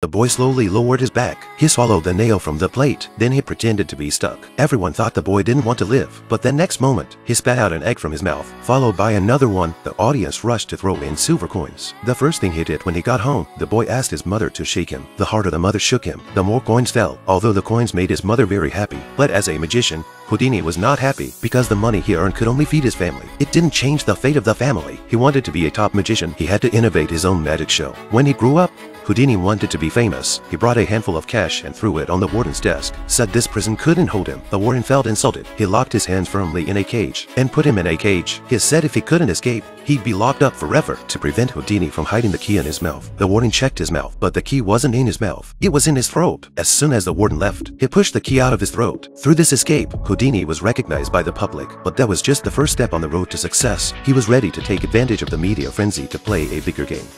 The boy slowly lowered his back. He swallowed the nail from the plate. Then he pretended to be stuck. Everyone thought the boy didn't want to live. But the next moment, he spat out an egg from his mouth, followed by another one. The audience rushed to throw in silver coins. The first thing he did when he got home, the boy asked his mother to shake him. The harder the mother shook him, the more coins fell, although the coins made his mother very happy. But as a magician, Houdini was not happy because the money he earned could only feed his family. It didn't change the fate of the family. He wanted to be a top magician. He had to innovate his own magic show. When he grew up, Houdini wanted to be famous. He brought a handful of cash and threw it on the warden's desk, said this prison couldn't hold him. The warden felt insulted. He locked his hands firmly in a cage and put him in a cage. He said if he couldn't escape, he'd be locked up forever to prevent Houdini from hiding the key in his mouth. The warden checked his mouth, but the key wasn't in his mouth. It was in his throat. As soon as the warden left, he pushed the key out of his throat. Through this escape, Houdini was recognized by the public, but that was just the first step on the road to success. He was ready to take advantage of the media frenzy to play a bigger game.